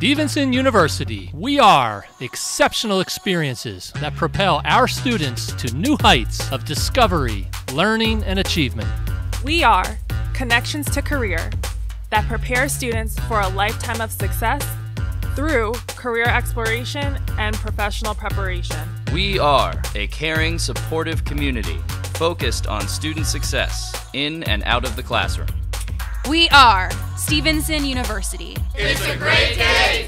Stevenson University, we are exceptional experiences that propel our students to new heights of discovery, learning, and achievement. We are connections to career that prepare students for a lifetime of success through career exploration and professional preparation. We are a caring, supportive community focused on student success in and out of the classroom. We are Stevenson University. It's a great day